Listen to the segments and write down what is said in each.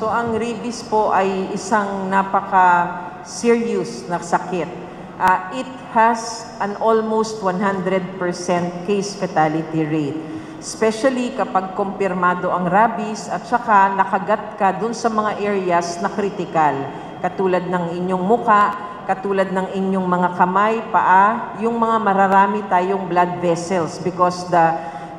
So ang rabies po ay isang napaka-serious na sakit. Uh, it has an almost 100% case fatality rate. Especially kapag kumpirmado ang rabies at saka nakagat ka dun sa mga areas na critical. Katulad ng inyong muka, katulad ng inyong mga kamay, paa, yung mga mararami tayong blood vessels because the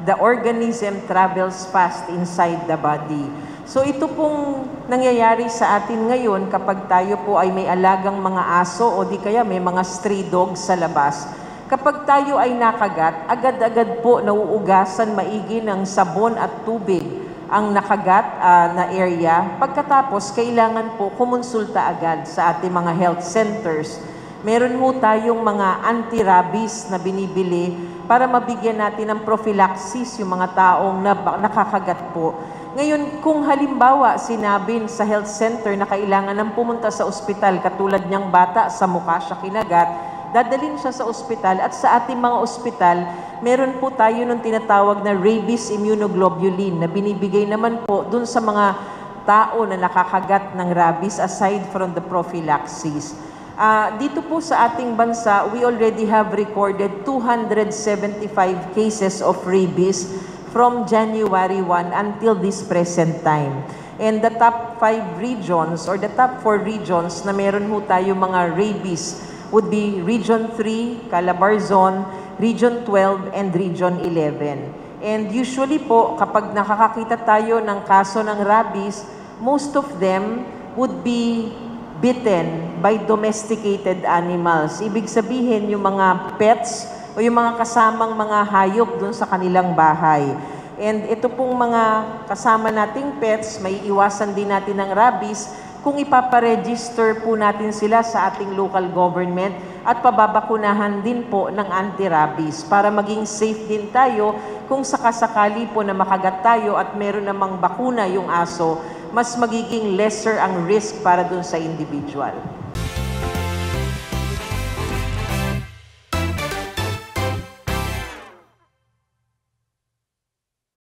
the organism travels fast inside the body. So ito pong nangyayari sa atin ngayon kapag tayo po ay may alagang mga aso o di kaya may mga stray dogs sa labas. Kapag tayo ay nakagat, agad-agad po nauugasan maigi ng sabon at tubig ang nakagat uh, na area. Pagkatapos, kailangan po kumonsulta agad sa ating mga health centers. Meron po tayong mga anti-rabies na binibili para mabigyan natin ng prophylaxis yung mga taong na, nakakagat po. Ngayon, kung halimbawa sinabi sa health center na kailangan ng pumunta sa ospital, katulad niyang bata sa mukha siya kinagat, dadalhin siya sa ospital at sa ating mga ospital, meron po tayo nung tinatawag na rabies immunoglobulin na binibigay naman po dun sa mga tao na nakakagat ng rabies aside from the prophylaxis. Uh, dito po sa ating bansa, we already have recorded 275 cases of rabies from January 1 until this present time. And the top five regions or the top four regions na meron ho tayo mga rabies would be Region 3, Calabarzon, Region 12, and Region 11. And usually po, kapag nakakakita tayo ng kaso ng rabies, most of them would be bitten by domesticated animals. Ibig sabihin, yung mga pets o yung mga kasamang mga hayop dun sa kanilang bahay. And ito pong mga kasama nating pets, may iwasan din natin ng rabies kung ipaparegister po natin sila sa ating local government at pababakunahan din po ng anti-rabies para maging safe din tayo kung sakasakali po na makagat tayo at meron namang bakuna yung aso, mas magiging lesser ang risk para dun sa individual.